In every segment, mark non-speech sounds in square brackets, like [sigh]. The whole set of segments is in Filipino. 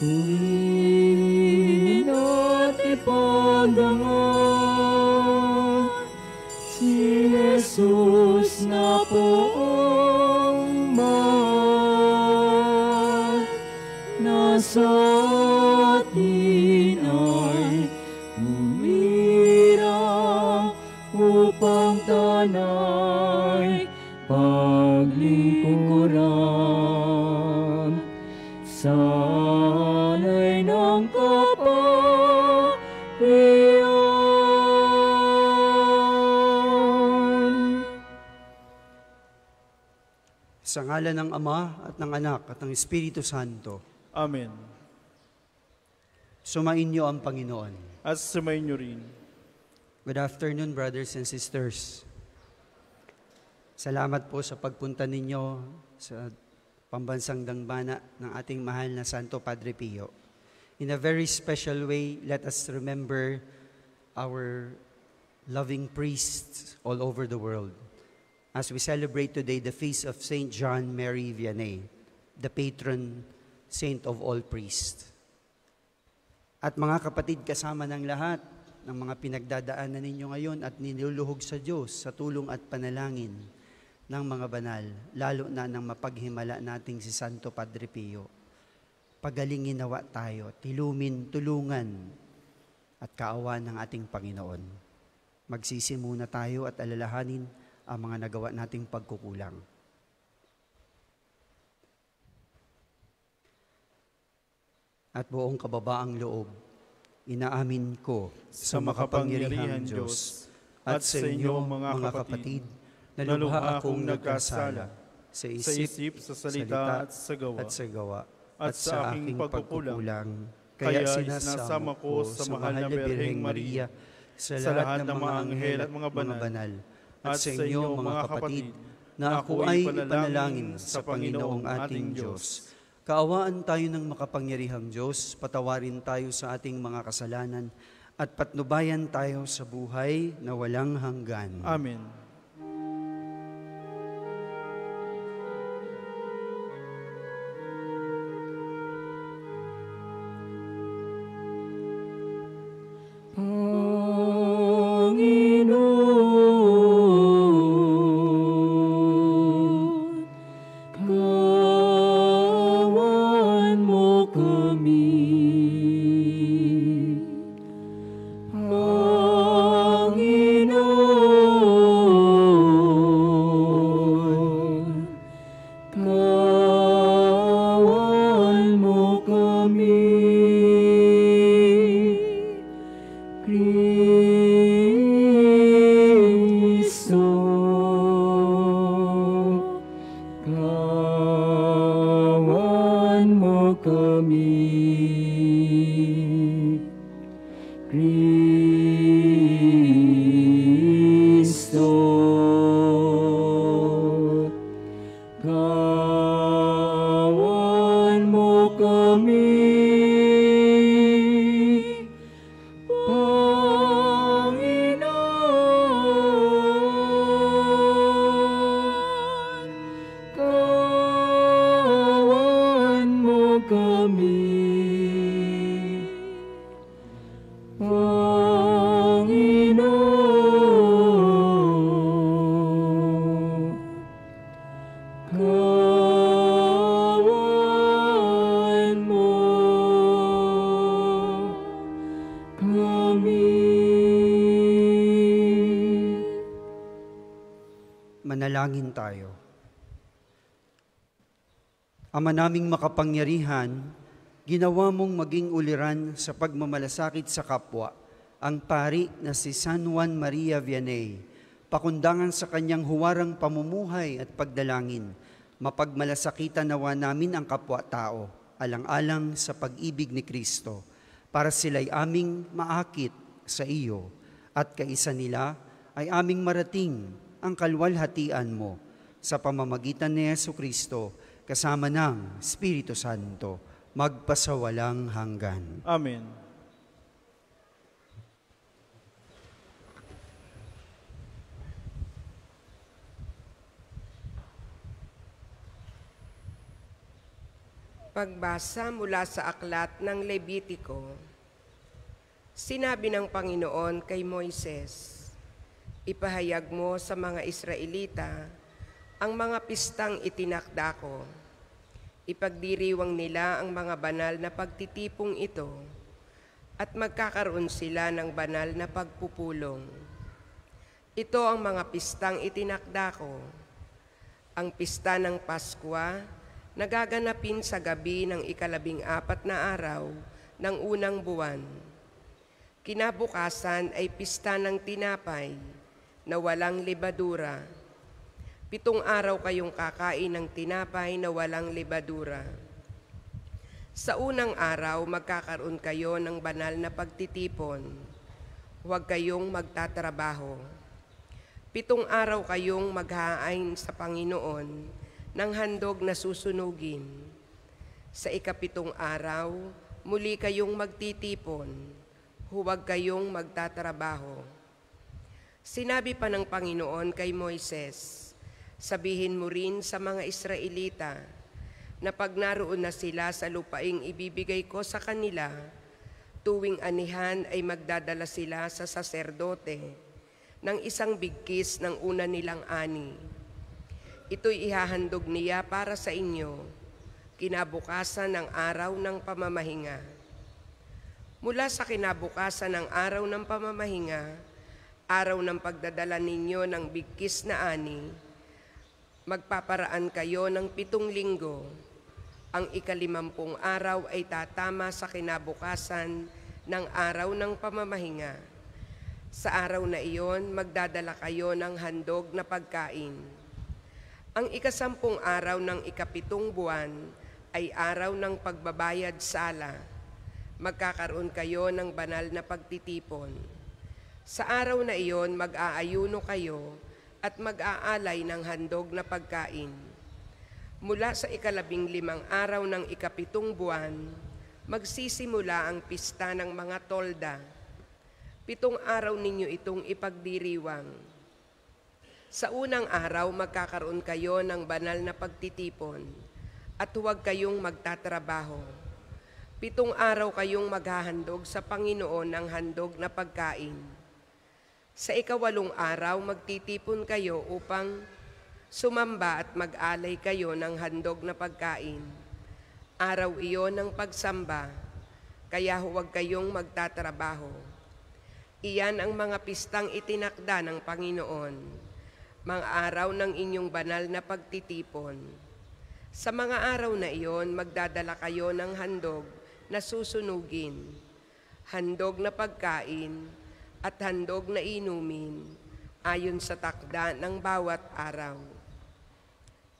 Huwin at ipagdangan si Jesus na poong mahal. Na ngalan ng Ama at ng Anak at ng Espiritu Santo, Amen. sumainyo ang Panginoon. At sumayin niyo rin. Good afternoon, brothers and sisters. Salamat po sa pagpunta ninyo sa pambansang dangbana ng ating mahal na Santo Padre Pio. In a very special way, let us remember our loving priests all over the world as we celebrate today the feast of Saint John Mary Vianney, the patron saint of all priests. At mga kapatid, kasama ng lahat ng mga pinagdadaanan ninyo ngayon at niluluhog sa Diyos sa tulong at panalangin ng mga banal, lalo na ng mapaghimala nating si Santo Padre Pio. Pagalingin nawa tayo, tilumin, tulungan at kaawan ng ating Panginoon. Magsisi muna tayo at alalahanin ang mga nagawa nating pagkukulang. At buong kababaang loob, inaamin ko sa makapangyarihang Diyos at sa inyo mga kapatid na lubha akong nagkasala sa isip, sa salita, at sa gawa. at sa gawa at sa aking pagkukulang. Kaya Kaya sinasama ko sa mahal na Birheng Maria sa lahat ng mga anghel at mga banal at sa inyo mga kapatid na ako ay ipanalangin sa Panginoong ating Diyos. Kaawaan tayo ng makapangyarihang Diyos, patawarin tayo sa ating mga kasalanan at patnubayan tayo sa buhay na walang hanggan. Amen. Manalangin tayo. Ama naming makapangyarihan, ginawa mong maging uliran sa pagmamalasakit sa kapwa ang pari na si San Juan Maria Vianney, pakundangan sa kanyang huwarang pamumuhay at pagdalangin, mapagmalasakitan nawa namin ang kapwa-tao, alang-alang sa pag-ibig ni Kristo, para sila'y aming maakit sa iyo, at kaisa nila ay aming marating ang kalwalhatian mo sa pamamagitan ni Yesu Kristo kasama ng Espiritu Santo magpasawalang hanggan. Amen. Pagbasa mula sa aklat ng Levitiko, sinabi ng Panginoon kay Moises, Ipahayag mo sa mga Israelita ang mga pistang itinakda ko. Ipagdiriwang nila ang mga banal na pagtitipong ito at magkakaroon sila ng banal na pagpupulong. Ito ang mga pistang itinakda ko. Ang pista ng Paskwa, nagaganapin sa gabi ng ikalabing apat na araw ng unang buwan. Kinabukasan ay pista ng tinapay na walang libadura. Pitong araw kayong kakain ng tinapay na walang libadura. Sa unang araw, magkakaroon kayo ng banal na pagtitipon. Huwag kayong magtatrabaho. Pitong araw kayong maghahain sa Panginoon ng handog na susunugin. Sa ikapitong araw, muli kayong magtitipon, huwag kayong magtatrabaho. Sinabi pa ng Panginoon kay Moises, sabihin mo rin sa mga Israelita na pag naroon na sila sa lupaing ibibigay ko sa kanila, tuwing anihan ay magdadala sila sa saserdote ng isang bigkis ng una nilang ani Ito'y ihahandog niya para sa inyo, kinabukasan ng araw ng pamamahinga. Mula sa kinabukasan ng araw ng pamamahinga, araw ng pagdadala ninyo ng bigkis na ani, magpaparaan kayo ng pitong linggo. Ang ikalimampung araw ay tatama sa kinabukasan ng araw ng pamamahinga. Sa araw na iyon, magdadala kayo ng handog na pagkain ang ikasampung araw ng ikapitong buwan ay araw ng pagbabayad sala. Magkakaroon kayo ng banal na pagtitipon. Sa araw na iyon, mag-aayuno kayo at mag-aalay ng handog na pagkain. Mula sa ikalabing limang araw ng ikapitong buwan, magsisimula ang pista ng mga tolda. Pitong araw ninyo itong ipagdiriwang sa unang araw, magkakaroon kayo ng banal na pagtitipon at huwag kayong magtatrabaho. Pitong araw kayong maghahandog sa Panginoon ng handog na pagkain. Sa ikawalong araw, magtitipon kayo upang sumamba at mag-alay kayo ng handog na pagkain. Araw iyon ng pagsamba, kaya huwag kayong magtatrabaho. Iyan ang mga pistang itinakda ng Panginoon mga araw ng inyong banal na pagtitipon. Sa mga araw na iyon, magdadala kayo ng handog na susunugin, handog na pagkain, at handog na inumin, ayon sa takda ng bawat araw.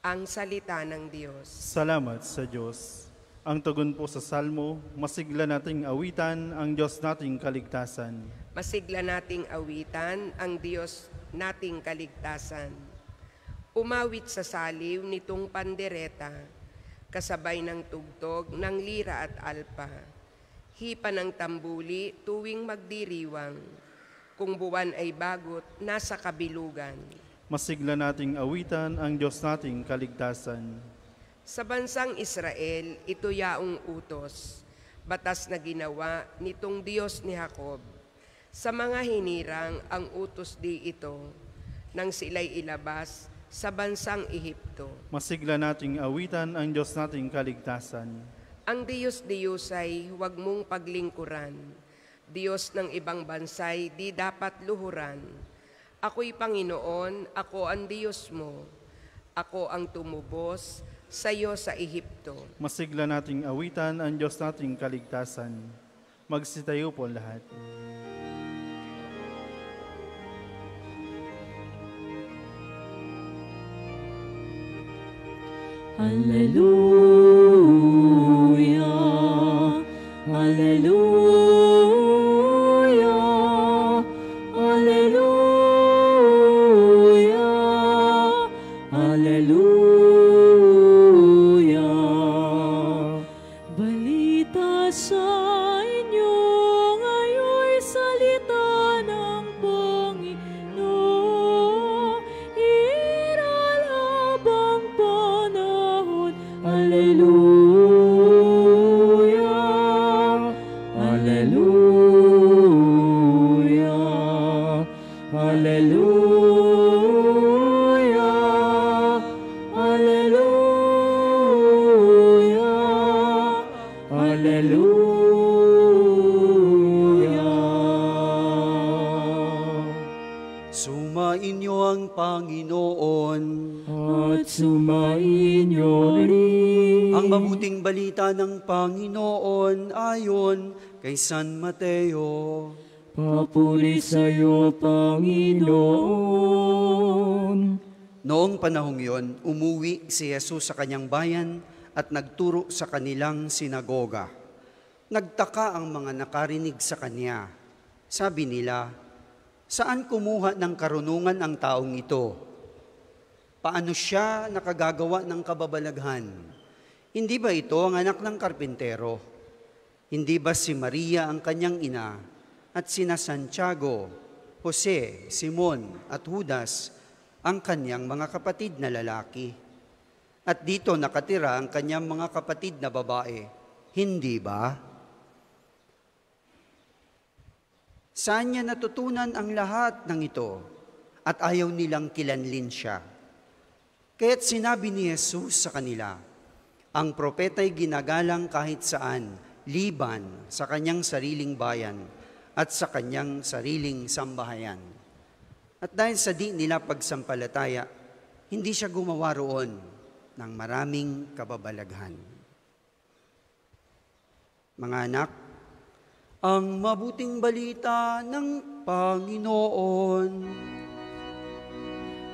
Ang salita ng Diyos. Salamat sa Diyos. Ang tugon po sa salmo, masigla nating awitan ang Diyos nating kaligtasan. Masigla nating awitan ang Diyos nating kaligtasan. Umawit sa saliw nitong pandereta, kasabay ng tugtog ng lira at alpa. Hipa ng tambuli tuwing magdiriwang, kung buwan ay bagot, nasa kabilugan. Masigla nating awitan ang Diyos nating kaligtasan. Sa bansang Israel, ito yaong utos, batas na ginawa nitong Diyos ni Jacob sa mga hinirang ang utos di ito nang sila'y ilabas sa bansang Ehipto. Masigla nating awitan ang Diyos nating kaligtasan. Ang Diyos Diyos ay huwag mong paglingkuran. Diyos ng ibang bansay di dapat luhuran. Ako'y Panginoon, ako ang Diyos mo. Ako ang tumubos sa iyo sa Ehipto. Masigla nating awitan ang Diyos nating kaligtasan. Magsitayo po lahat. Hallelujah, Hallelujah, ayon kay San Mateo. Papuri sa iyo, Panginoon. Noong panahong yon, umuwi si Jesus sa kanyang bayan at nagturo sa kanilang sinagoga. Nagtaka ang mga nakarinig sa kanya. Sabi nila, saan kumuha ng karunungan ang taong ito? Paano siya nakagagawa ng kababalaghan? Hindi ba ito ang anak ng karpintero? Hindi ba si Maria ang kanyang ina at sina Santiago, Jose, Simon at Judas ang kanyang mga kapatid na lalaki? At dito nakatira ang kanyang mga kapatid na babae. Hindi ba? Saan niya natutunan ang lahat ng ito at ayaw nilang kilanlin siya? Kaya't sinabi ni Jesus sa kanila, ang propeta'y ginagalang kahit saan, liban sa kanyang sariling bayan at sa kanyang sariling sambahayan. At dahil sa di nila pagsampalataya, hindi siya gumawa roon ng maraming kababalaghan. Mga anak, ang mabuting balita ng Panginoon.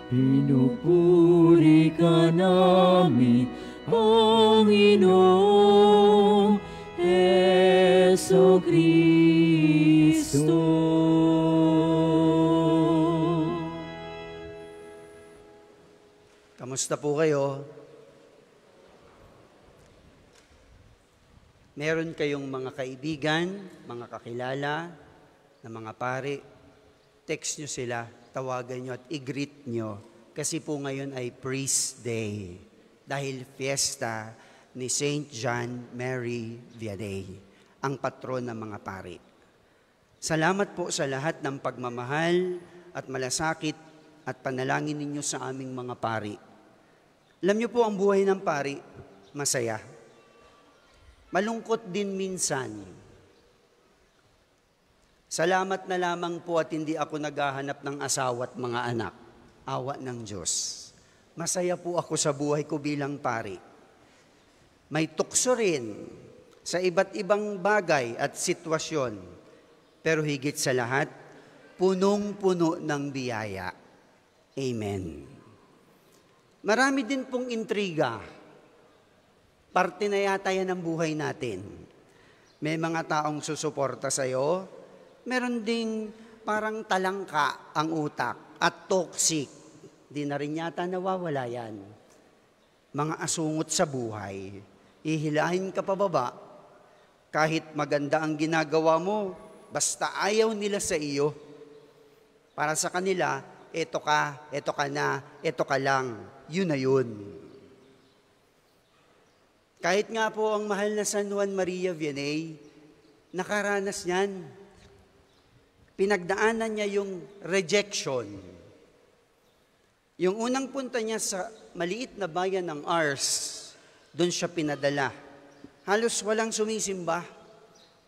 Pinupuri ka namin, Panginoong Heso Kristo. Kamusta po kayo? Meron kayong mga kaibigan, mga kakilala, na mga pare, text nyo sila, tawagan nyo at i-greet nyo. Kasi po ngayon ay Priest Day. Dahil fiesta ni Saint John Mary Vianney, ang patron ng mga pare. Salamat po sa lahat ng pagmamahal at malasakit at panalangin ninyo sa aming mga pari. Alam niyo po ang buhay ng pari, masaya. Malungkot din minsan. Salamat na lamang po at hindi ako naghahanap ng asawa at mga anak. Awa ng Diyos. Masaya po ako sa buhay ko bilang pari. May tukso rin sa iba't ibang bagay at sitwasyon. Pero higit sa lahat, punong-puno ng biyaya. Amen. Marami din pong intriga. Parte na yata yan ng buhay natin. May mga taong susuporta sa'yo. Meron ding parang talangka ang utak at toxic. Di na rin yata nawawala yan. Mga asungot sa buhay. Ihilahin ka pababa. Kahit maganda ang ginagawa mo, basta ayaw nila sa iyo. Para sa kanila, eto ka, eto ka na, eto ka lang. Yun na yun. Kahit nga po ang mahal na San Juan Maria Vianney, nakaranas niyan. Pinagdaanan niya yung rejection. Yung unang punta niya sa maliit na bayan ng Ars, doon siya pinadala. Halos walang sumisimba.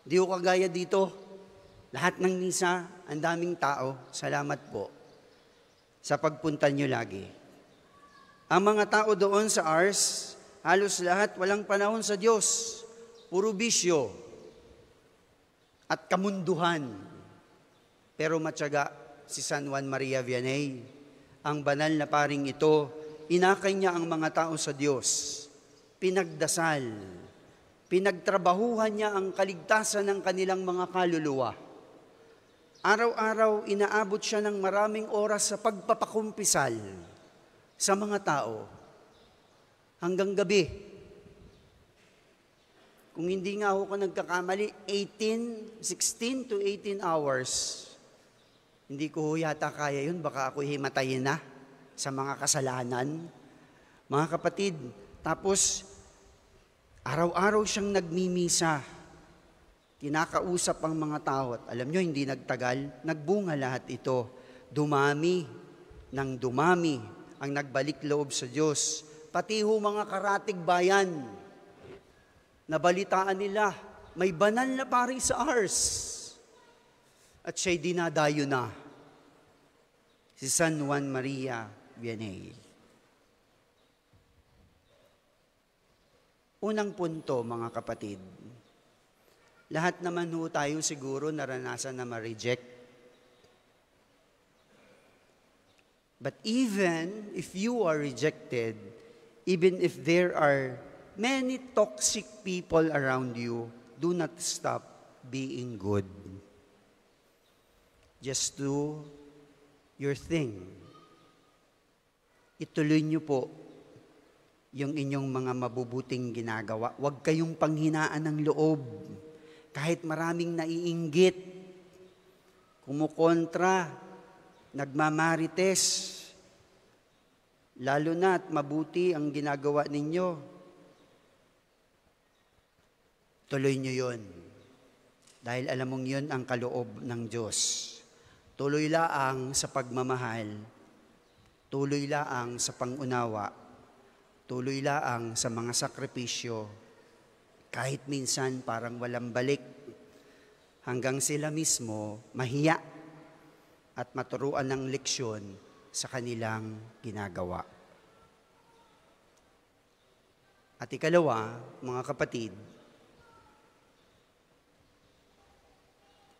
Di ko kagaya dito. Lahat ng misa, ang daming tao. Salamat po sa pagpunta niyo lagi. Ang mga tao doon sa Ars, halos lahat walang panahon sa Diyos. Puro bisyo at kamunduhan. Pero matyaga si San Juan Maria Vianney. Ang banal na paring ito, inakay niya ang mga tao sa Diyos. Pinagdasal. Pinagtrabahuhan niya ang kaligtasan ng kanilang mga kaluluwa. Araw-araw inaabot siya ng maraming oras sa pagpapakumpisal sa mga tao hanggang gabi. Kung hindi nga ako nagkakamali, 18, 16 to 18 hours. Hindi ko yata kaya yun, baka ako himatayin na sa mga kasalanan. Mga kapatid, tapos araw-araw siyang nagmimisa. Kinakausap ang mga tao at alam nyo, hindi nagtagal, nagbunga lahat ito. Dumami ng dumami ang nagbalik loob sa Diyos. Pati ho mga karatig bayan, nabalitaan nila, may banal na pari sa Ars. At siya'y dinadayo na. Si San Juan Maria Vianney. Unang punto, mga kapatid. Lahat naman ho tayo siguro naranasan na ma-reject. But even if you are rejected, even if there are many toxic people around you, do not stop being good. Just do your thing. Ituloy niyo po yung inyong mga mabubuting ginagawa. Huwag kayong panghinaan ng loob. Kahit maraming naiinggit, kumukontra, nagmamarites, lalo na at mabuti ang ginagawa ninyo. Tuloy nyo yon. Dahil alam mong yun ang kaloob ng Diyos. Tuloy laang sa pagmamahal. Tuloy laang sa pangunawa Tuloy laang sa mga sakripisyo, kahit minsan parang walang balik, hanggang sila mismo mahiya at maturuan ng leksyon sa kanilang ginagawa. At ikalawa, mga kapatid,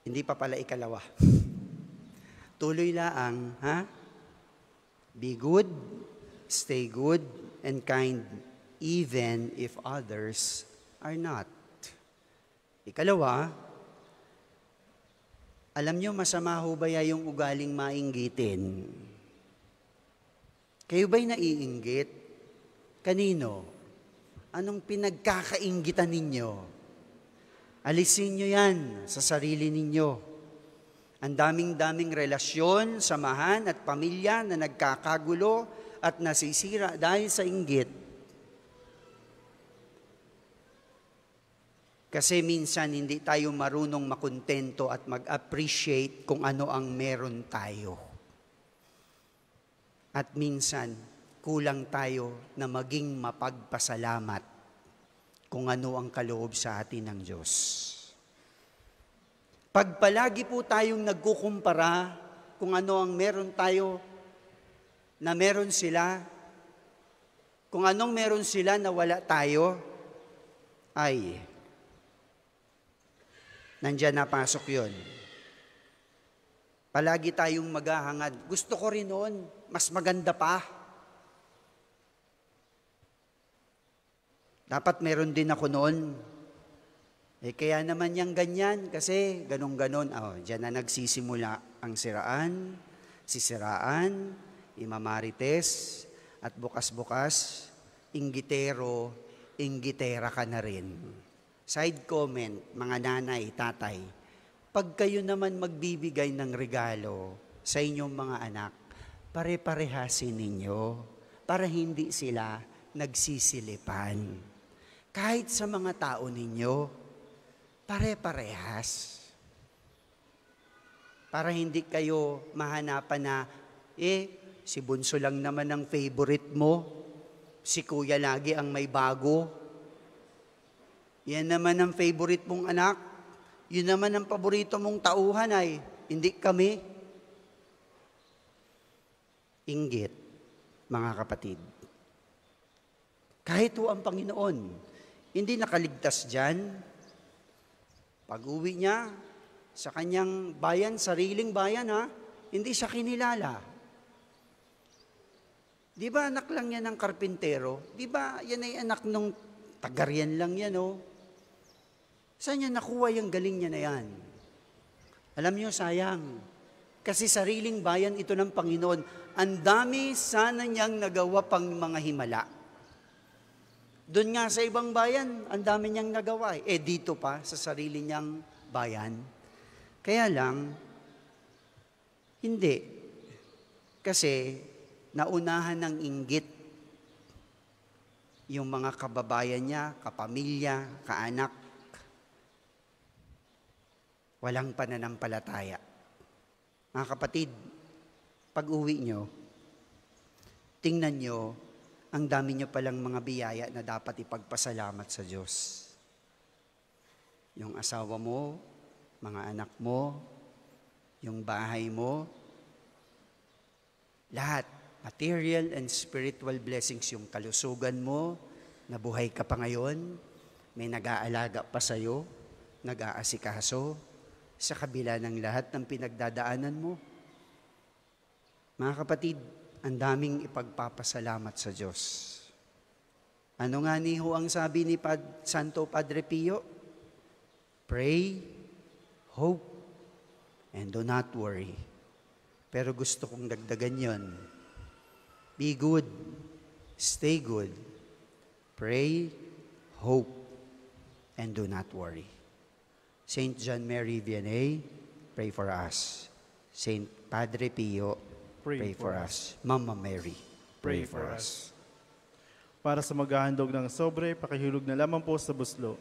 hindi pa pala ikalawa. [laughs] Tuloy laang, ha? Be good, stay good, and kind even if others are not. Ikalawa, alam nyo, masama ho ba yung ugaling mainggitin? Kayo ba'y naiinggit? Kanino? Anong pinagkakainggitan ninyo? Alisin nyo yan sa sarili ninyo. Ang daming-daming relasyon, samahan at pamilya na nagkakagulo at nasisira dahil sa inggit. Kasi minsan hindi tayo marunong makontento at mag-appreciate kung ano ang meron tayo. At minsan, kulang tayo na maging mapagpasalamat kung ano ang kaloob sa atin ng Diyos. Pag palagi po tayong nagkukumpara kung ano ang meron tayo na meron sila, kung anong meron sila na wala tayo, ay, nandyan napasok yon. Palagi tayong maghahangad. Gusto ko rin noon, mas maganda pa. Dapat meron din ako noon. Eh kaya naman yung ganyan, kasi ganun-ganon. Oh, diyan na nagsisimula ang siraan, sisiraan, imamarites, at bukas-bukas, inggitero, inggitera ka na rin. Side comment, mga nanay, tatay, pag kayo naman magbibigay ng regalo sa inyong mga anak, pare-parehasin ninyo para hindi sila nagsisilipan. Kahit sa mga tao ninyo, pare-parehas. Para hindi kayo mahanapan na, eh, Si Bunso lang naman ang favorite mo. Si Kuya lagi ang may bago. Yan naman ang favorite mong anak. Yun naman ang paborito mong tauhan ay hindi kami. Inggit, mga kapatid. Kahit ho ang Panginoon, hindi nakaligtas dyan. Pag-uwi niya sa kanyang bayan, sariling bayan ha, hindi siya kinilala. Di ba anak lang yan ng karpintero? Di ba yan ay anak nung tagaryan lang yan, oh? Saan niya nakuha yung galing niya na yan? Alam niyo, sayang. Kasi sariling bayan ito ng Panginoon. Ang dami sana niyang nagawa pang mga himala. Doon nga sa ibang bayan, ang dami niyang nagawa. Eh dito pa, sa sarili niyang bayan. Kaya lang, hindi. Kasi naunahan ng inggit yung mga kababayan niya, kapamilya, kaanak. Walang pananampalataya. Mga kapatid, pag uwi nyo, tingnan nyo, ang dami nyo palang mga biyaya na dapat ipagpasalamat sa Diyos. yung asawa mo, mga anak mo, yung bahay mo, lahat, material and spiritual blessings, yung kalusugan mo, nabuhay ka pa ngayon, may nag-aalaga pa sa'yo, nag-aasikaso, sa kabila ng lahat ng pinagdadaanan mo. Mga kapatid, ang daming ipagpapasalamat sa Diyos. Ano nga ni ho ang sabi ni Pad, Santo Padre Pio? Pray, hope, and do not worry. Pero gusto kong dagdagan yon. Be good, stay good, pray, hope, and do not worry. Saint John Mary Vianney, pray for us. Saint Padre Pio, pray, Pray for for us. Mama Mary, pray, for us. Para sa maghahandog ng sobre, pakihulog na lamang po sa buslo.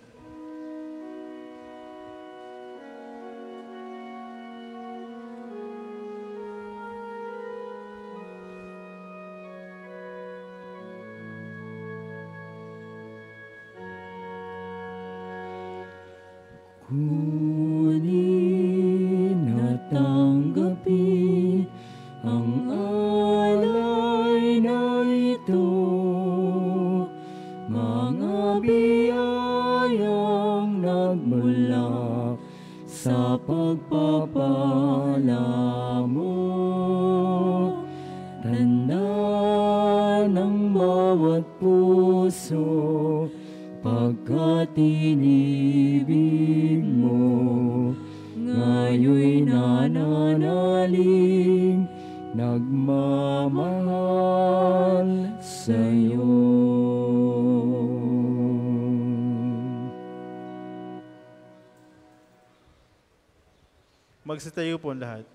Magsitayo po ang lahat.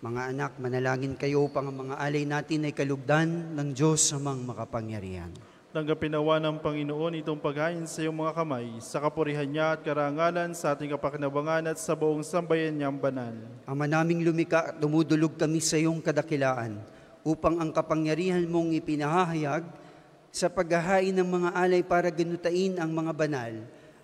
Mga anak, manalangin kayo upang ang mga alay natin ay kalugdan ng Diyos amang makapangyarihan. Tanggapin nawa ng Panginoon itong paghain sa iyong mga kamay, sa kapurihan niya at karangalan sa ating kapakinabangan at sa buong sambayan niyang banal. Ama naming lumika at dumudulog kami sa iyong kadakilaan upang ang kapangyarihan mong ipinahahayag sa paghahain ng mga alay para ganutain ang mga banal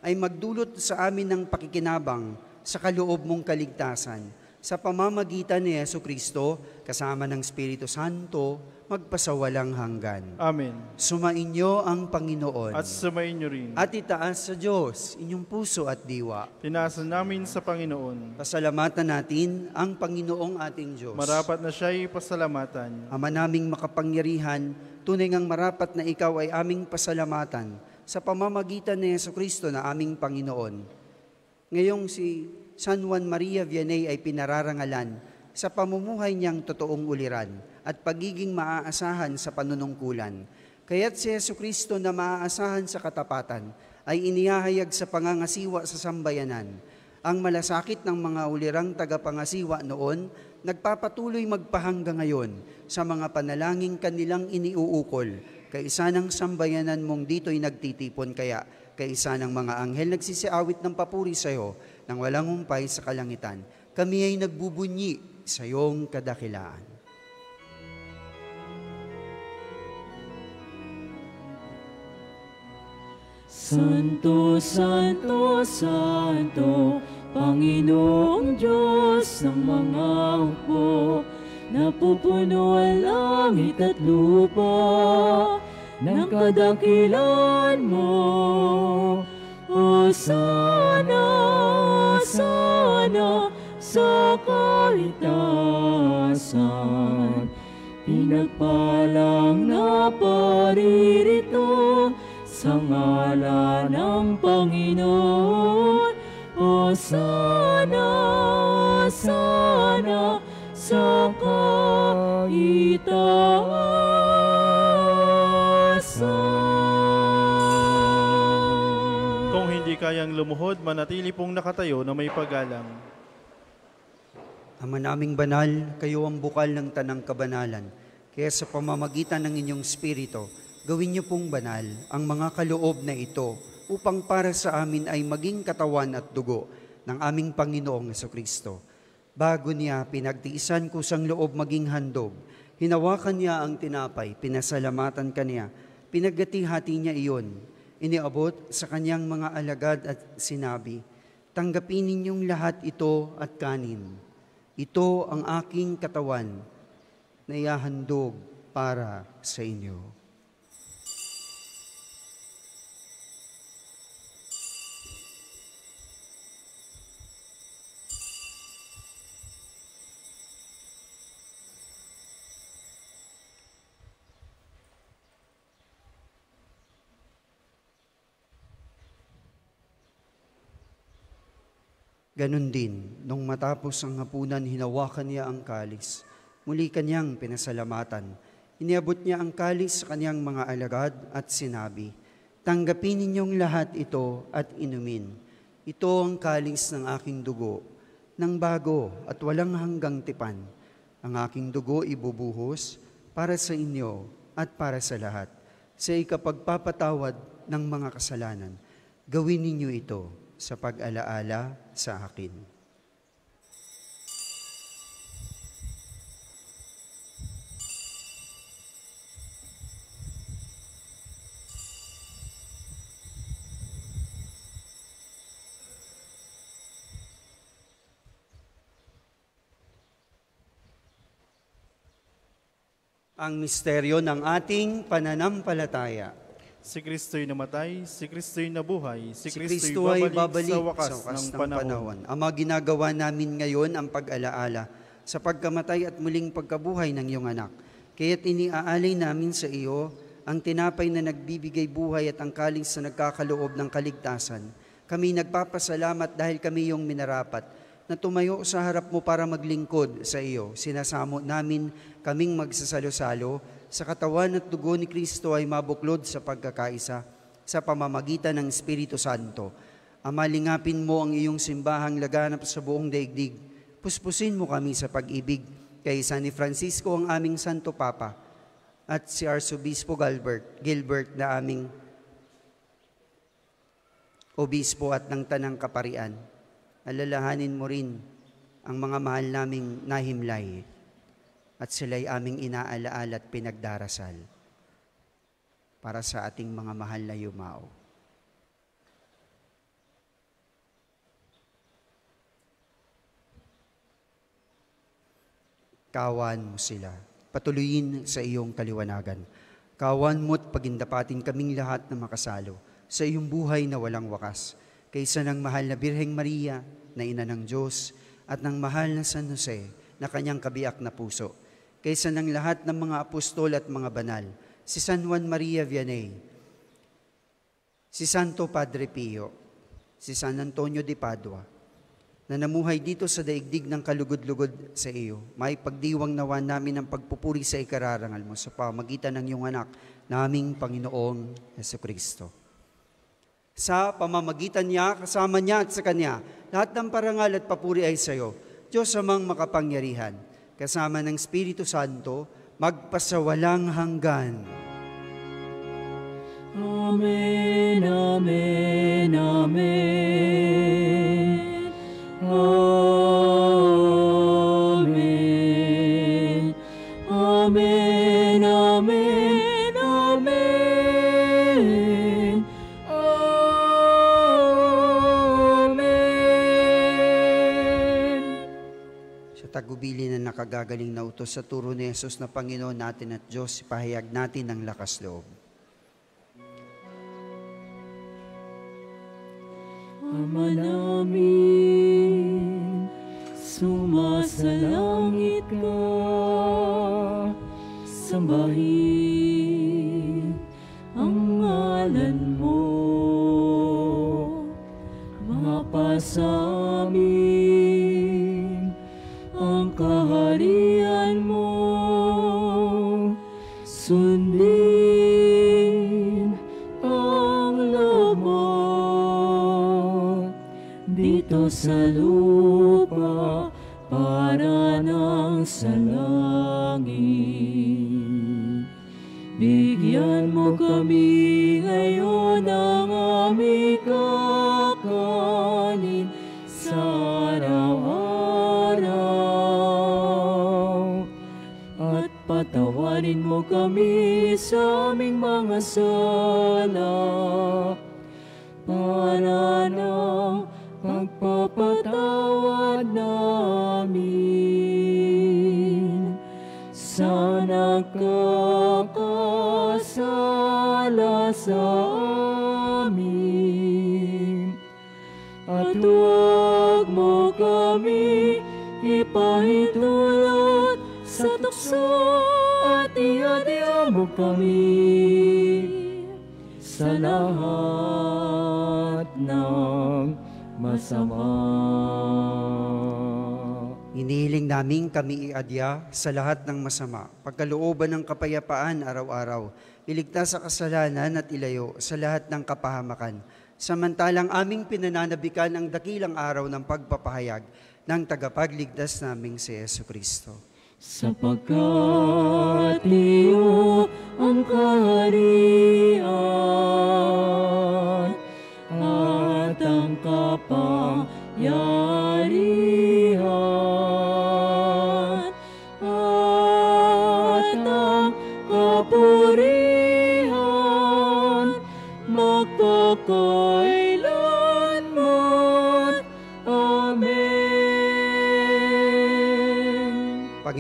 ay magdulot sa amin ng pakikinabang sa kaloob mong kaligtasan sa pamamagitan ni Yesu Kristo kasama ng Espiritu Santo magpasawalang hanggan. Amen. Sumainyo ang Panginoon At sumayin niyo rin. at itaas sa Diyos inyong puso at diwa. Tinasan namin sa Panginoon. Pasalamatan natin ang Panginoong ating Diyos. Marapat na siya'y pasalamatan. Ama naming makapangyarihan, tunay ngang marapat na ikaw ay aming pasalamatan sa pamamagitan ni Yesu Kristo na aming Panginoon. Ngayong si San Juan Maria Vianney ay pinararangalan sa pamumuhay niyang totoong uliran at pagiging maaasahan sa panunungkulan. Kaya't si Yesu Kristo na maaasahan sa katapatan ay inihahayag sa pangangasiwa sa sambayanan. Ang malasakit ng mga ulirang tagapangasiwa noon nagpapatuloy magpahangga ngayon sa mga panalangin kanilang iniuukol. Kaisa ng sambayanan mong dito'y nagtitipon kaya kaisa ng mga anghel nagsisiawit ng papuri sa iyo nang walang humpay sa kalangitan. Kami ay nagbubunyi sa iyong kadakilaan. Santo, Santo, Santo, Panginoong Diyos ng mga hukbo, napupuno ang langit at lupa ng kadakilan mo. O sana, sana, sa kaitasan, pinagpalang na paririto sa ngala ng Panginoon. O sana, sana, sa kaitaasan. Kayang lumuhod, manatili pong nakatayo na may paggalang. Ama naming banal, kayo ang bukal ng tanang kabanalan. Kaya sa pamamagitan ng inyong spirito, gawin niyo pong banal ang mga kaloob na ito upang para sa amin ay maging katawan at dugo ng aming Panginoong Kristo. Bago niya pinagtiisan kusang loob maging handog, hinawakan niya ang tinapay, pinasalamatan kaniya, pinagati-hati niya iyon, iniabot sa kanyang mga alagad at sinabi, Tanggapin ninyong lahat ito at kanin. Ito ang aking katawan na ihahandog para sa inyo. Ganon din, nung matapos ang hapunan, hinawakan niya ang kalis. Muli kanyang pinasalamatan. Iniabot niya ang kalis sa kanyang mga alagad at sinabi, Tanggapin ninyong lahat ito at inumin. Ito ang kalis ng aking dugo, ng bago at walang hanggang tipan. Ang aking dugo ibubuhos para sa inyo at para sa lahat, sa ikapagpapatawad ng mga kasalanan. Gawin ninyo ito sa pag-alaala sa akin. Ang misteryo ng ating pananampalataya. Si Kristo'y namatay, si Kristo'y nabuhay, si, Si Kristo'y Kristo ay babalik, babalik sa wakas, sa wakas ng, ng panahon. panahon. Ang mga ginagawa namin ngayon ang pag-alaala sa pagkamatay at muling pagkabuhay ng iyong anak. Kaya't iniaalay namin sa iyo ang tinapay na nagbibigay buhay at ang kalis na nagkakaloob ng kaligtasan. Kami nagpapasalamat dahil kami yung minarapat na tumayo sa harap mo para maglingkod sa iyo. Sinasamo namin kaming magsasalo-salo sa katawan at dugo ni Kristo ay mabuklod sa pagkakaisa sa pamamagitan ng Espiritu Santo. Amalingapin mo ang iyong simbahang laganap sa buong daigdig. Puspusin mo kami sa pag-ibig kay San Francisco ang aming Santo Papa at si Arsobispo Gilbert, Gilbert na aming obispo at ng Tanang Kaparian. Alalahanin mo rin ang mga mahal naming nahimlay at sila'y aming inaalaala at pinagdarasal para sa ating mga mahal na yumao. Kawan mo sila. Patuloyin sa iyong kaliwanagan. Kawan mo't pagindapatin kaming lahat na makasalo sa iyong buhay na walang wakas. Kaysa ng mahal na Birheng Maria, na ina ng Diyos, at ng mahal na San Jose, na kanyang kabiyak na puso. Kaysa ng lahat ng mga apostol at mga banal, si San Juan Maria Vianney, si Santo Padre Pio, si San Antonio de Padua, na namuhay dito sa daigdig ng kalugod-lugod sa iyo. May pagdiwang nawa namin ang pagpupuri sa ikararangal mo sa pamagitan ng iyong anak, naming Panginoong Yeso Kristo. Sa pamamagitan niya, kasama niya at sa Kanya, lahat ng parangal at papuri ay sa iyo. Diyos amang makapangyarihan, kasama ng Espiritu Santo, magpasawalang hanggan. Amen, Amen, Amen. Amen. Nakagagaling na utos sa turo ni Jesus na Panginoon natin at Diyos, ipahayag natin ang lakas loob. Ama namin, sumasalangit ka, sambahin ang ngalan mo, mapasamin kaharian mo, sundin ang mo dito sa lupa para nang sa langit. Bigyan mo kami ngayon Patawarin mo kami sa aming mga sala para ng pagpapatawad namin. Sa nagkakasala sa amin, at huwag mo kami ipahito kami sa lahat ng masama. Inihiling namin kami iadya sa lahat ng masama, pagkalooban ng kapayapaan araw-araw, iligtas sa kasalanan at ilayo sa lahat ng kapahamakan. Samantalang aming pinananabikan ang dakilang araw ng pagpapahayag ng tagapagligtas naming si Yesu Kristo. Sapagkat iyo ang kaharian at ang kapangyarihan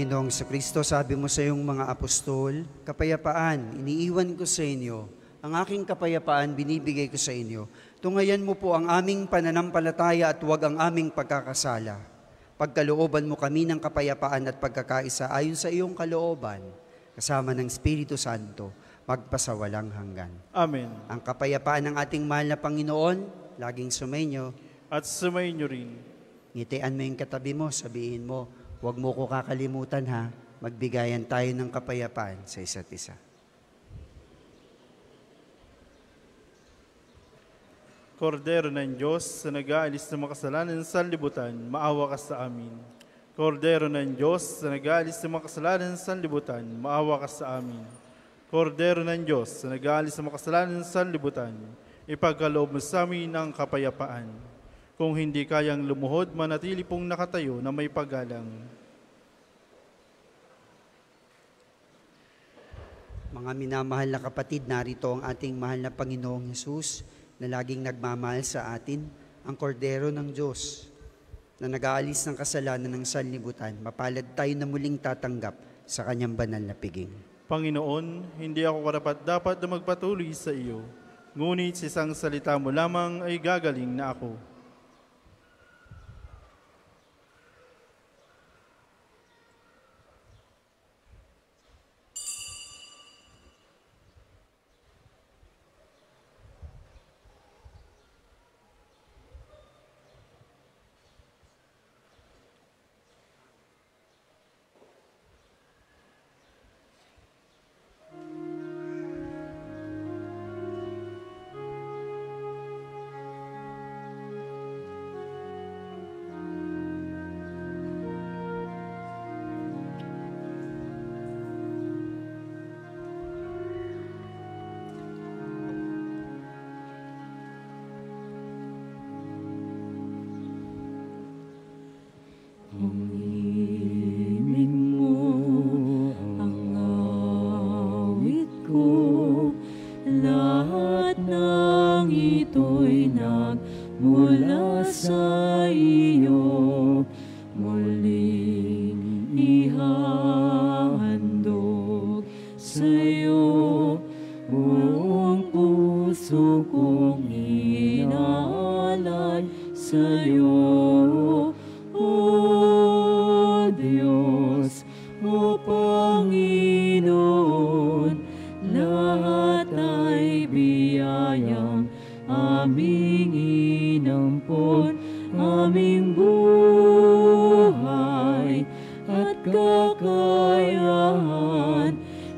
Panginoong sa Kristo, sabi mo sa iyong mga apostol, kapayapaan, iniiwan ko sa inyo, ang aking kapayapaan binibigay ko sa inyo. Tungayan mo po ang aming pananampalataya at huwag ang aming pagkakasala. Pagkalooban mo kami ng kapayapaan at pagkakaisa ayon sa iyong kalooban, kasama ng Espiritu Santo, magpasawalang hanggan. Amen. Ang kapayapaan ng ating mahal na Panginoon, laging sumainyo, At sumayin niyo rin. Ngitian mo yung katabi mo, sabihin mo, huwag mo ko kakalimutan ha, magbigayan tayo ng kapayapaan sa isa't isa. Kordero ng Diyos sa nag-aalis ng mga kasalanan sa libutan, maawa ka sa amin. Kordero ng Diyos sa nag-aalis ng mga kasalanan sa libutan, maawa ka sa amin. Kordero ng Diyos sa nag-aalis ng mga kasalanan sa libutan, ipagkaloob mo sa amin ng kapayapaan. Kung hindi kayang lumuhod, manatili pong nakatayo na may paggalang. Mga minamahal na kapatid, narito ang ating mahal na Panginoong Yesus na laging nagmamahal sa atin, ang kordero ng Diyos na nag-aalis ng kasalanan ng sanlibutan, mapalad tayo na muling tatanggap sa kanyang banal na piging. Panginoon, hindi ako karapat dapat na magpatuloy sa iyo. Ngunit sa isang salita mo lamang ay gagaling na ako.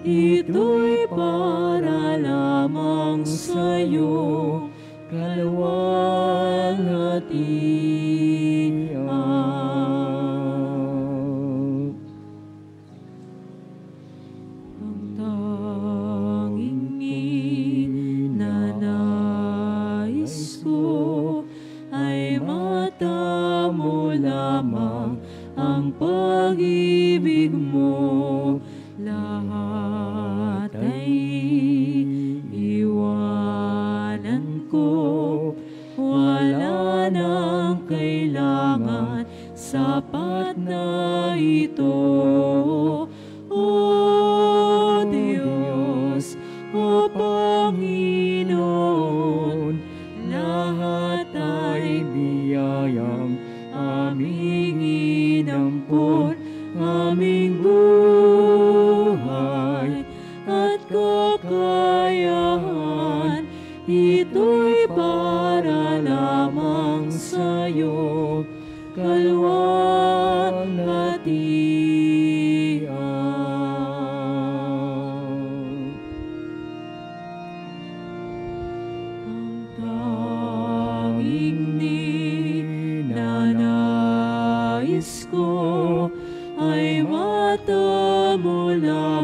Ito'y para lamang sa'yo, kalwalhatian. Ang tanging ninanais ko ay mata ang pag-ibig kailangan, sapat na ito.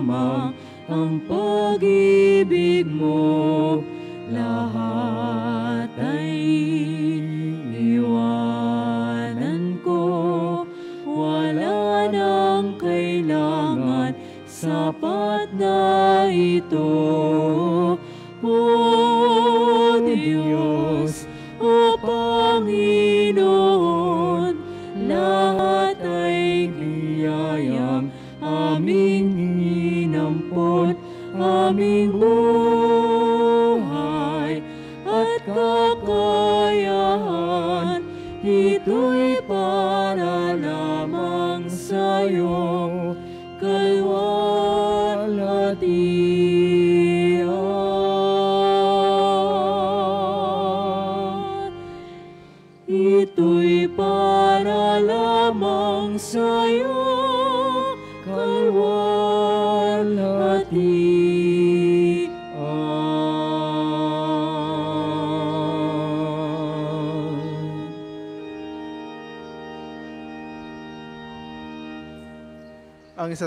Lamang ang pag-ibig mo. Lahat ay iwanan ko, wala nang kailangan, sapat na ito.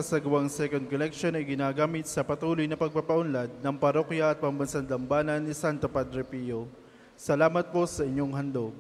Ang isasagawang second collection ay ginagamit sa patuloy na pagpapaunlad ng parokya at pambansang dambanan ni Santo Padre Pio. Salamat po sa inyong handog.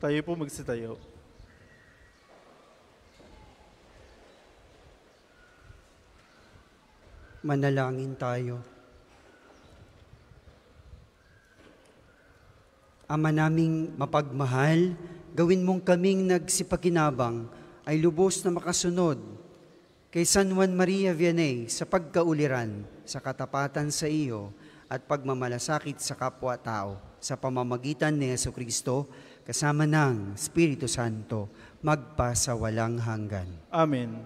Tayo po magsitayo. Manalangin tayo. Ama naming mapagmahal, gawin mong kaming nagsipakinabang ay lubos na makasunod kay San Juan Maria Vianney sa pagkauliran, sa katapatan sa iyo at pagmamalasakit sa kapwa-tao sa pamamagitan ni Yesu Kristo kasama ng Espiritu Santo magpasawalang hanggan. Amen.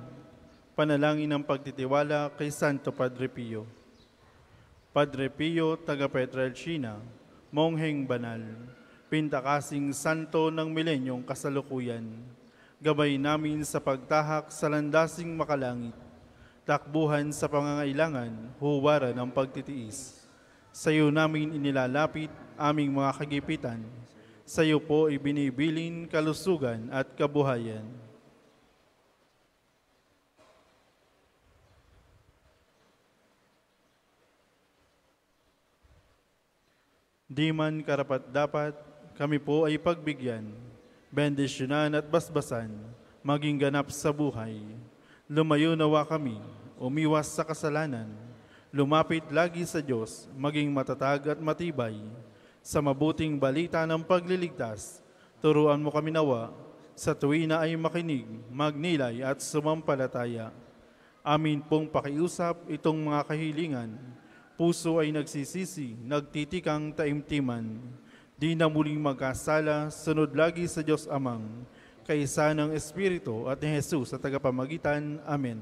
Panalangin ng pagtitiwala kay Santo Padre Pio. Padre Pio, taga Petrelcina, mongheng banal, pintakasing santo ng milenyong kasalukuyan, gabay namin sa pagtahak sa landasing makalangit, takbuhan sa pangangailangan, huwara ng pagtitiis. Sa iyo namin inilalapit aming mga kagipitan, sa iyo po ibinibilin kalusugan at kabuhayan. Di man karapat-dapat, kami po ay pagbigyan, bendisyonan at basbasan, maging ganap sa buhay. Lumayo nawa kami, umiwas sa kasalanan, Lumapit lagi sa Diyos, maging matatag at matibay. Sa mabuting balita ng pagliligtas, turuan mo kami nawa, sa tuwi na ay makinig, magnilay at sumampalataya. Amin pong pakiusap itong mga kahilingan. Puso ay nagsisisi, nagtitikang taimtiman. Di na muling magkasala, sunod lagi sa Diyos Amang, kaisa ng Espiritu at ni Jesus sa tagapamagitan. Amen.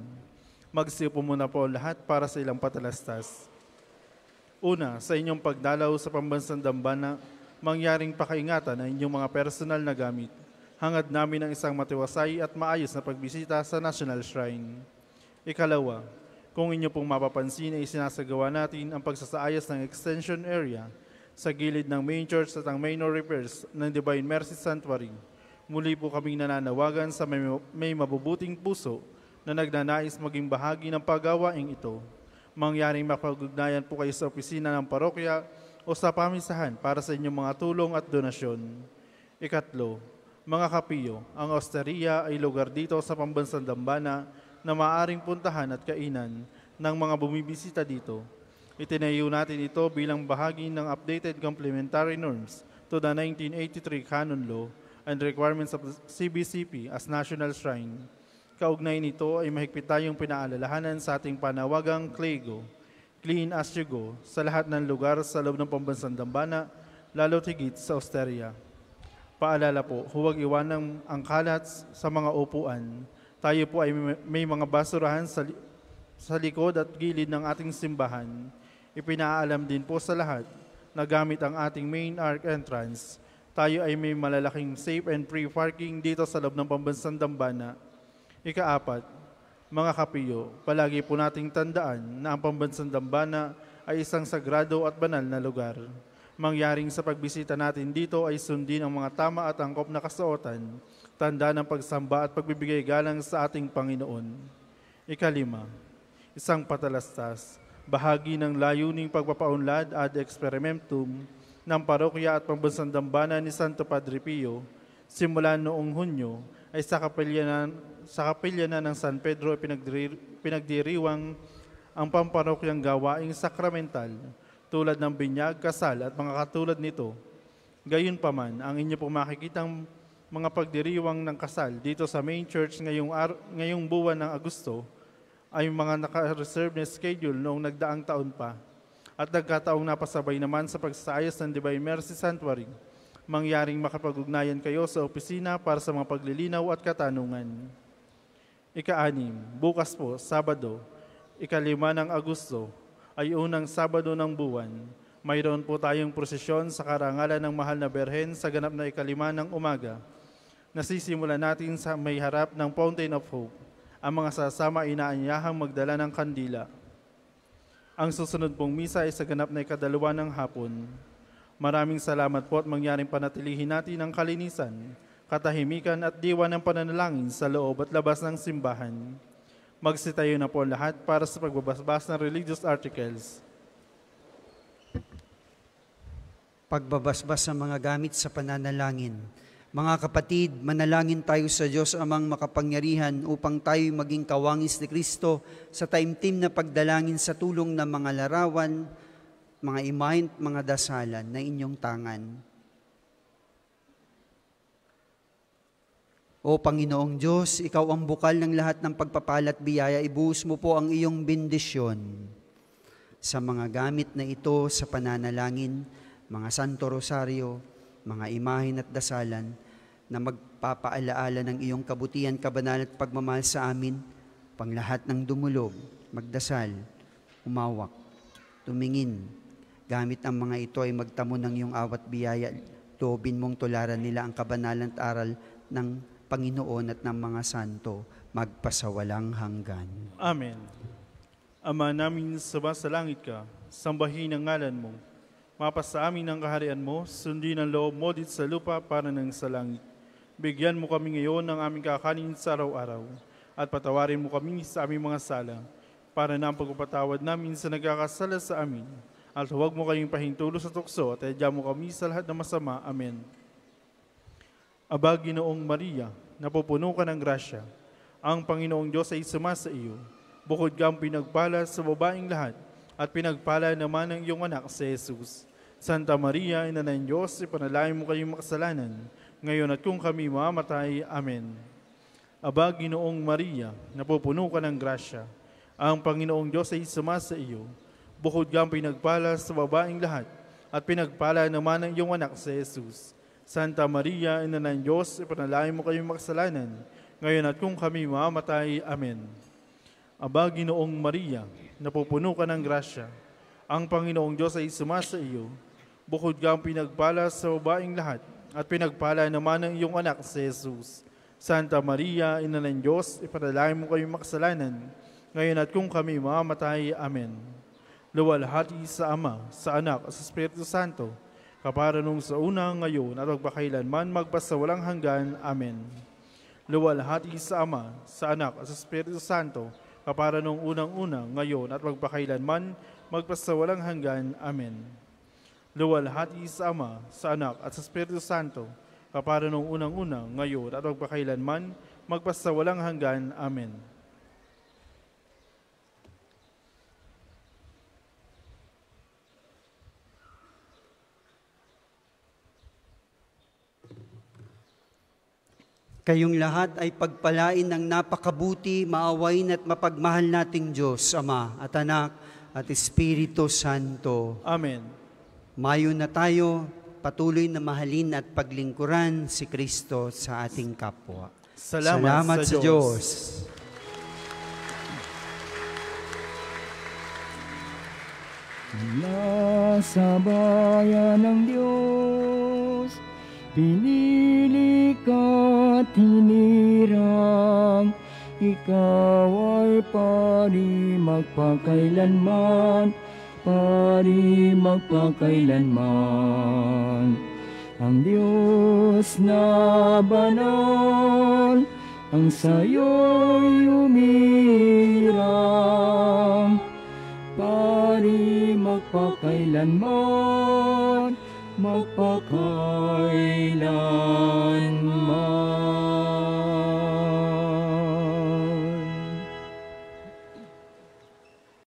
Magsiupo muna po lahat para sa ilang patalastas. Una, sa inyong pagdalaw sa pambansang dambana, mangyaring pakaingatan ang inyong mga personal na gamit. Hangad namin ang isang matiwasay at maayos na pagbisita sa National Shrine. Ikalawa, kung inyo pong mapapansin ay sinasagawa natin ang pagsasaayos ng extension area sa gilid ng main church at ang minor repairs ng Divine Mercy Sanctuary. Muli po kaming nananawagan sa may, may mabubuting puso na nagnanais maging bahagi ng paggawaing ito mangyaring mapag-ugnayan po kayo sa opisina ng parokya o sa pamisahan para sa inyong mga tulong at donasyon. Ikatlo, mga kapiyo, ang osteria ay lugar dito sa pambansang Dambana na maaring puntahan at kainan ng mga bumibisita dito. Itinayo natin ito bilang bahagi ng updated complementary norms to the 1983 Canon Law and requirements of the CBCP as National Shrine kaugnay nito ay mahigpit tayong pinaalalahanan sa ating panawagang Clego, Clean as you go, sa lahat ng lugar sa loob ng pambansang dambana, lalo tigit sa Osteria. Paalala po, huwag iwanang ang kalat sa mga upuan. Tayo po ay may mga basurahan sa, li- sa likod at gilid ng ating simbahan. Ipinaalam din po sa lahat na gamit ang ating main arc entrance, tayo ay may malalaking safe and free parking dito sa loob ng pambansang dambana Ikaapat, mga kapiyo, palagi po nating tandaan na ang pambansang dambana ay isang sagrado at banal na lugar. Mangyaring sa pagbisita natin dito ay sundin ang mga tama at angkop na kasuotan, tanda ng pagsamba at pagbibigay galang sa ating Panginoon. Ikalima, isang patalastas, bahagi ng layuning pagpapaunlad ad experimentum ng parokya at pambansang dambana ni Santo Padre Pio, simula noong Hunyo ay sa kapilyanan, sa kapilyanan ng San Pedro pinagdiri, pinagdiriwang ang pamparokyang gawaing sakramental tulad ng binyag, kasal at mga katulad nito. Gayunpaman, ang inyo pong makikitang mga pagdiriwang ng kasal dito sa main church ngayong, ar- ngayong buwan ng Agosto ay mga naka-reserve na schedule noong nagdaang taon pa at nagkataong napasabay naman sa pagsasayos ng Divine Mercy Sanctuary mangyaring makapag-ugnayan kayo sa opisina para sa mga paglilinaw at katanungan. Ika-anim, bukas po, Sabado, ikalima ng Agosto, ay unang Sabado ng buwan. Mayroon po tayong prosesyon sa karangalan ng mahal na Berhen sa ganap na ikalima ng umaga. Nasisimula natin sa may harap ng Fountain of Hope. Ang mga sasama inaanyahang magdala ng kandila. Ang susunod pong misa ay sa ganap na ikadalawa ng hapon. Maraming salamat po at mangyaring panatilihin natin ang kalinisan, katahimikan at diwa ng pananalangin sa loob at labas ng simbahan. Magsitayo na po lahat para sa pagbabasbas ng religious articles. Pagbabasbas ng mga gamit sa pananalangin. Mga kapatid, manalangin tayo sa Diyos amang makapangyarihan upang tayo maging kawangis ni Kristo sa taimtim na pagdalangin sa tulong ng mga larawan, mga imahin mga dasalan na inyong tangan. O Panginoong Diyos, Ikaw ang bukal ng lahat ng pagpapalat biyaya, ibuhos mo po ang iyong bendisyon sa mga gamit na ito sa pananalangin, mga Santo Rosario, mga imahin at dasalan na magpapaalaala ng iyong kabutihan, kabanal at pagmamahal sa amin, pang lahat ng dumulog, magdasal, umawak, tumingin, Gamit ang mga ito ay magtamo ng iyong awat biyaya. Loobin mong tularan nila ang kabanalan at aral ng Panginoon at ng mga santo magpasawalang hanggan. Amen. Ama namin sa basa langit ka, sambahin ang ngalan mo. Mapas sa amin ang kaharian mo, sundin ang loob mo dito sa lupa para ng sa langit. Bigyan mo kami ngayon ng aming kakanin sa araw-araw at patawarin mo kami sa aming mga sala para na ang pagpapatawad namin sa nagkakasala sa amin at huwag mo kayong pahintulo sa tukso at edya mo kami sa lahat ng masama. Amen. Aba, Ginoong Maria, napupuno ka ng grasya. Ang Panginoong Diyos ay sumasa iyo. Bukod kang pinagpala sa babaeng lahat, at pinagpala naman ng iyong anak si Jesus. Santa Maria, Ina ng Diyos, ipanalangin mo kayong makasalanan, ngayon at kung kami mamatay. Amen. Aba, Ginoong Maria, napupuno ka ng grasya. Ang Panginoong Diyos ay suma sa iyo. Bukod kang pinagpala sa babaeng lahat, at pinagpala naman ng iyong anak si Jesus. Santa Maria, Ina ng Diyos, ipanalangin mo kayong makasalanan, ngayon at kung kami mamatay. Amen. Aba, Ginoong Maria, napupuno ka ng grasya. Ang Panginoong Diyos ay suma sa iyo. Bukod kang pinagpala sa babaeng lahat, at pinagpala naman ng iyong anak si Jesus. Santa Maria, Ina ng Diyos, ipanalangin mo kayong makasalanan, ngayon at kung kami mamatay. Amen. Luwalhati sa Ama, sa Anak, at sa Espiritu Santo, kapara nung sa una ngayon at magpakailanman magpasawalang hanggan. Amen. Luwalhati sa Ama, sa Anak, at sa Espiritu Santo, kapara nung unang-unang ngayon at magpakailanman magpasawalang hanggan. Amen. Luwalhati sa Ama, sa Anak, at sa Espiritu Santo, kapara nung unang-unang ngayon at magpakailanman magpasawalang hanggan. Amen. Kayong lahat ay pagpalain ng napakabuti, maawain at mapagmahal nating Diyos, Ama at Anak at Espiritu Santo. Amen. Mayo na tayo, patuloy na mahalin at paglingkuran si Kristo sa ating kapwa. Salamat, sa Diyos. Mula sa bayan ng Diyos, pinili ka at hinirang, ikaw ay pari magpakailanman, pari magpakailanman. Ang Diyos na banal, ang sayo'y umirang, pari magpakailanman, magpakailanman.